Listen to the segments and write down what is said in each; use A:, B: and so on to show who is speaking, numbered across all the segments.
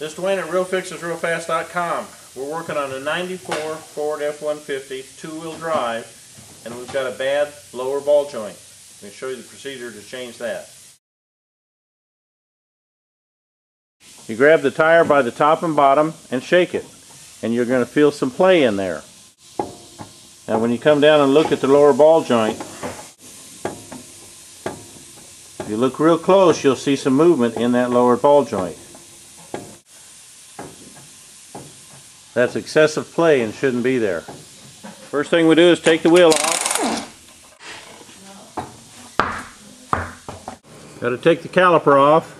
A: This is Dwayne at RealFixesRealFast.com. We're working on a 94 Ford F-150 two-wheel drive and we've got a bad lower ball joint. I'm going to show you the procedure to change that. You grab the tire by the top and bottom and shake it and you're going to feel some play in there. Now when you come down and look at the lower ball joint, if you look real close you'll see some movement in that lower ball joint. That's excessive play and shouldn't be there. First thing we do is take the wheel off. Got to take the caliper off.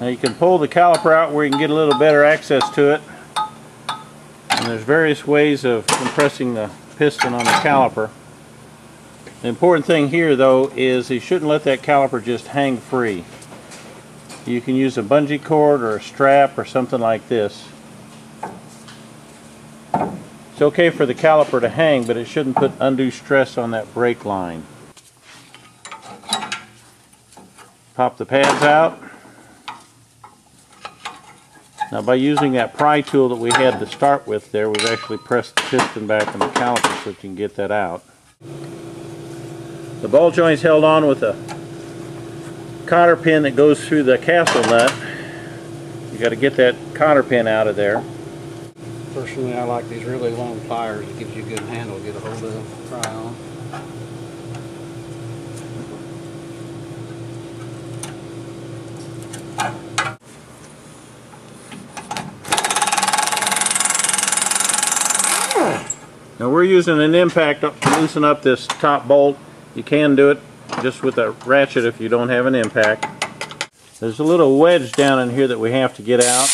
A: Now you can pull the caliper out where you can get a little better access to it. And there's various ways of compressing the piston on the caliper. The important thing here though is you shouldn't let that caliper just hang free. You can use a bungee cord or a strap or something like this. It's okay for the caliper to hang but it shouldn't put undue stress on that brake line. Pop the pads out. Now by using that pry tool that we had to start with there, we've actually pressed the piston back in the caliper so you can get that out. The ball joint's held on with a cotter pin that goes through the castle nut. You got to get that cotter pin out of there.
B: Personally, I like these really long pliers. It gives you a good handle to get a hold of, try on.
A: Now we're using an impact to loosen up this top bolt. You can do it just with a ratchet if you don't have an impact. There's a little wedge down in here that we have to get out.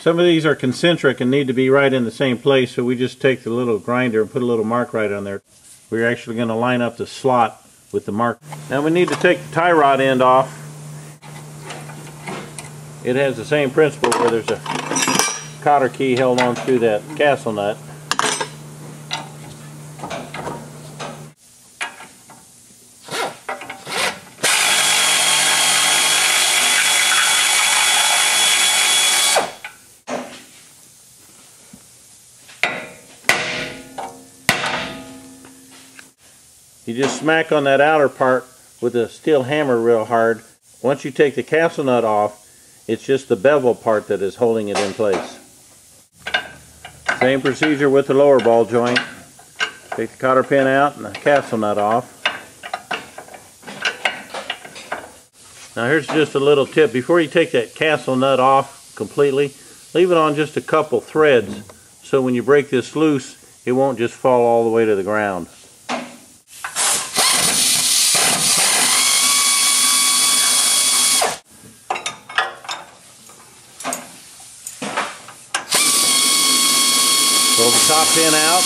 A: Some of these are concentric and need to be right in the same place so we just take the little grinder and put a little mark right on there. We're actually going to line up the slot with the mark. Now we need to take the tie rod end off. It has the same principle where there's a cotter key held on through that castle nut. You just smack on that outer part with a steel hammer real hard. Once you take the castle nut off, it's just the bevel part that is holding it in place. Same procedure with the lower ball joint. Take the cotter pin out and the castle nut off. Now here's just a little tip. Before you take that castle nut off completely, leave it on just a couple threads so when you break this loose, it won't just fall all the way to the ground. Top pin out.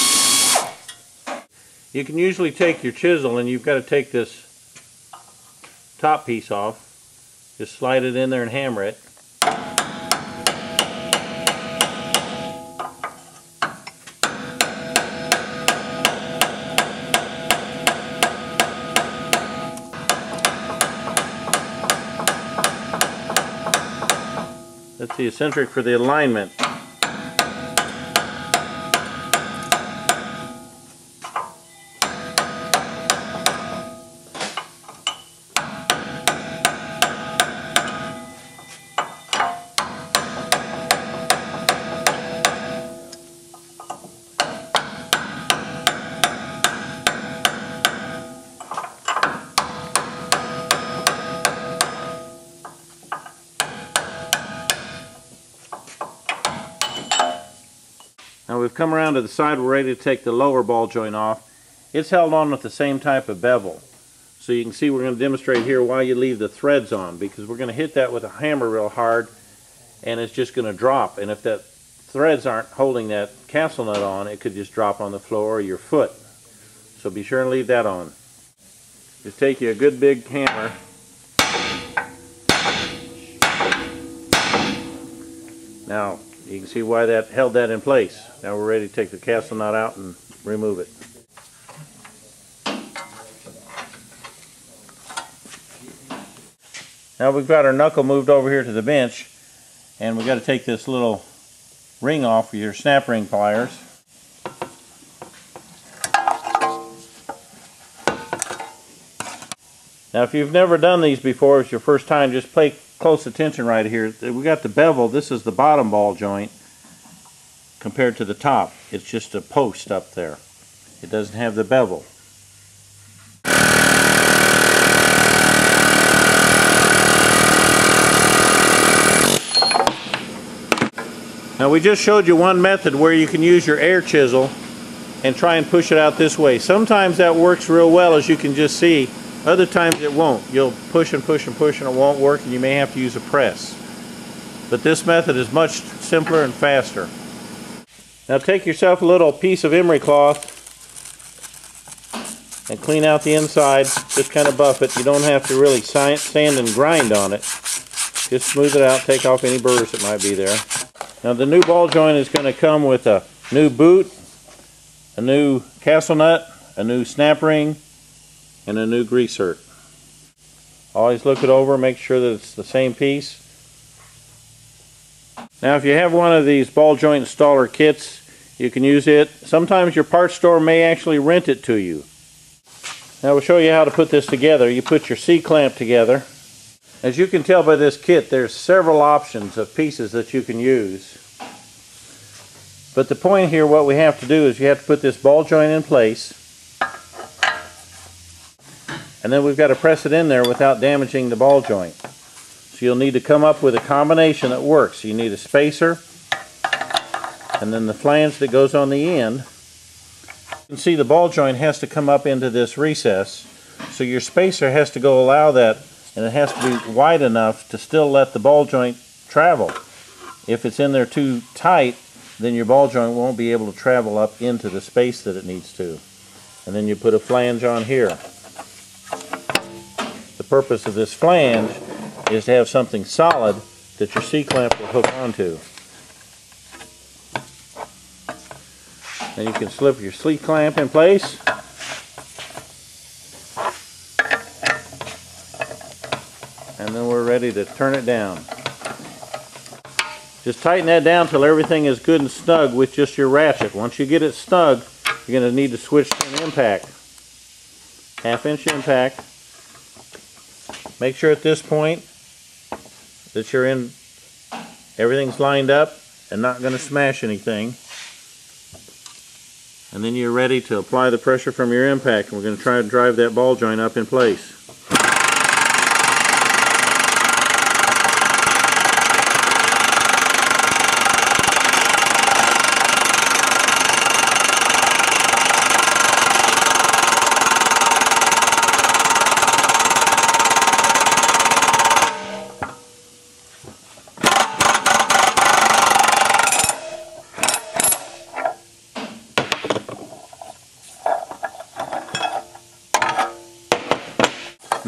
A: You can usually take your chisel and you've got to take this top piece off. Just slide it in there and hammer it. That's the eccentric for the alignment. We've come around to the side, we're ready to take the lower ball joint off. It's held on with the same type of bevel. So you can see we're going to demonstrate here why you leave the threads on because we're going to hit that with a hammer real hard and it's just going to drop. And if that threads aren't holding that castle nut on, it could just drop on the floor or your foot. So be sure and leave that on. Just take you a good big hammer Now, You can see why that held that in place. Now we're ready to take the castle nut out and remove it. Now we've got our knuckle moved over here to the bench and we've got to take this little ring off with your snap ring pliers. Now if you've never done these before, it's your first time, just pay close attention right here. We got the bevel, this is the bottom ball joint compared to the top. It's just a post up there. It doesn't have the bevel. Now we just showed you one method where you can use your air chisel and try and push it out this way. Sometimes that works real well as you can just see. Other times it won't. You'll push and push and push and it won't work and you may have to use a press. But this method is much simpler and faster. Now take yourself a little piece of emery cloth and clean out the inside. Just kind of buff it. You don't have to really sand and grind on it. Just smooth it out, take off any burrs that might be there. Now the new ball joint is going to come with a new boot, a new castle nut, a new snap ring, and a new greaser. Always look it over, make sure that it's the same piece. Now if you have one of these ball joint installer kits, you can use it. Sometimes your parts store may actually rent it to you. Now we'll show you how to put this together. You put your C-clamp together. As you can tell by this kit, there's several options of pieces that you can use. But the point here, what we have to do is you have to put this ball joint in place. And then we've got to press it in there without damaging the ball joint. So you'll need to come up with a combination that works. You need a spacer, and then the flange that goes on the end. You can see the ball joint has to come up into this recess. So your spacer has to go allow that and it has to be wide enough to still let the ball joint travel. If it's in there too tight, then your ball joint won't be able to travel up into the space that it needs to. And then you put a flange on here. Purpose of this flange is to have something solid that your C-clamp will hook onto. Then you can slip your C-clamp in place and then we're ready to turn it down. Just tighten that down till everything is good and snug with just your ratchet. Once you get it snug, you're going to need to switch to an impact. Half inch impact. Make sure at this point that you're in, everything's lined up and not going to smash anything. And then you're ready to apply the pressure from your impact. And we're going to try to drive that ball joint up in place.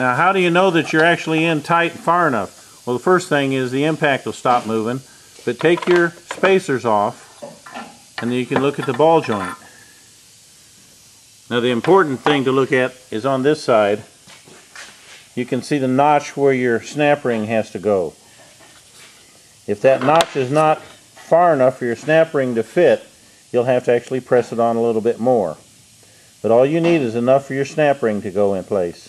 A: Now how do you know that you're actually in tight and far enough? Well the first thing is the impact will stop moving, but take your spacers off and then you can look at the ball joint. Now the important thing to look at is on this side, you can see the notch where your snap ring has to go. If that notch is not far enough for your snap ring to fit, you'll have to actually press it on a little bit more. But all you need is enough for your snap ring to go in place.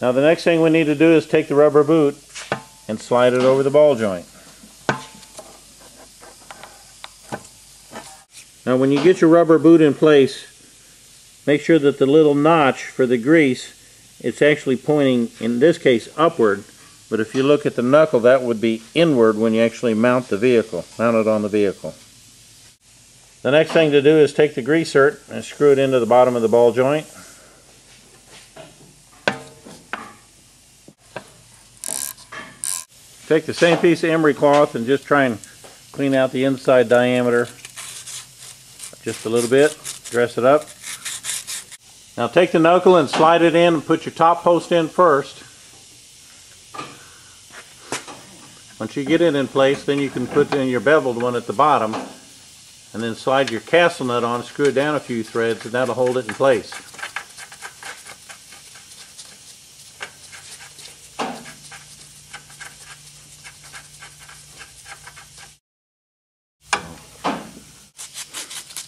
A: Now the next thing we need to do is take the rubber boot and slide it over the ball joint. Now when you get your rubber boot in place, make sure that the little notch for the grease, it's actually pointing, in this case, upward. But if you look at the knuckle, that would be inward when you actually mount the vehicle, mount it on the vehicle. The next thing to do is take the greaser and screw it into the bottom of the ball joint. Take the same piece of emery cloth and just try and clean out the inside diameter just a little bit, dress it up. Now take the knuckle and slide it in and put your top post in first. Once you get it in place, then you can put in your beveled one at the bottom and then slide your castle nut on, screw it down a few threads, and that'll hold it in place.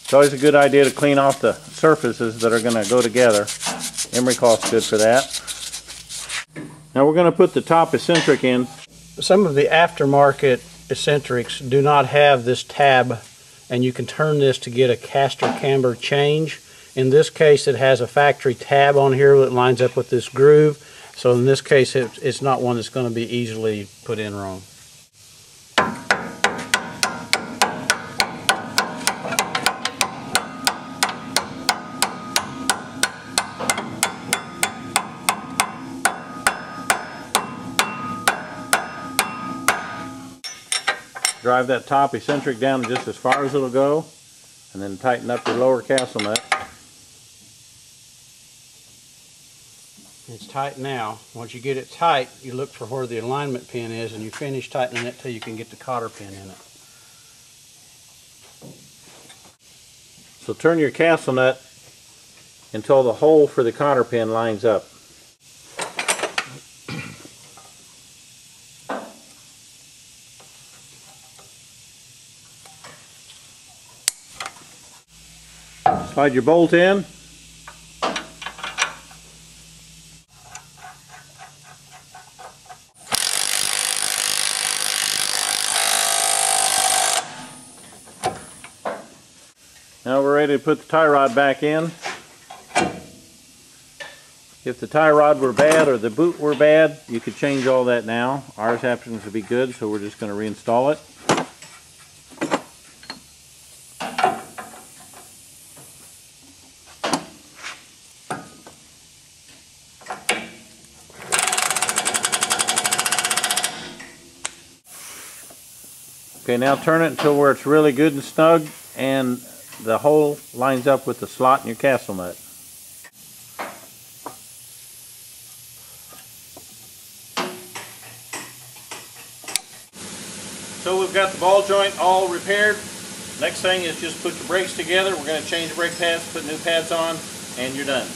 A: It's always a good idea to clean off the surfaces that are going to go together. Emery cloth's good for that. Now we're going to put the top eccentric in.
B: Some of the aftermarket eccentrics do not have this tab and you can turn this to get a caster camber change. In this case it has a factory tab on here that lines up with this groove. So in this case it's not one that's going to be easily put in wrong.
A: Drive that top eccentric down just as far as it'll go and then tighten up your lower castle nut.
B: It's tight now. Once you get it tight, you look for where the alignment pin is and you finish tightening it till you can get the cotter pin in it.
A: So turn your castle nut until the hole for the cotter pin lines up. Slide your bolt in. Now we're ready to put the tie rod back in. If the tie rod were bad or the boot were bad, you could change all that now. Ours happens to be good, so we're just going to reinstall it. Okay, now turn it until where it's really good and snug and the hole lines up with the slot in your castle nut. So we've got the ball joint all repaired. Next thing is just put your brakes together. We're going to change the brake pads, put new pads on, and you're done.